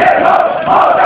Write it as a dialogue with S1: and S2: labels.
S1: Moreno!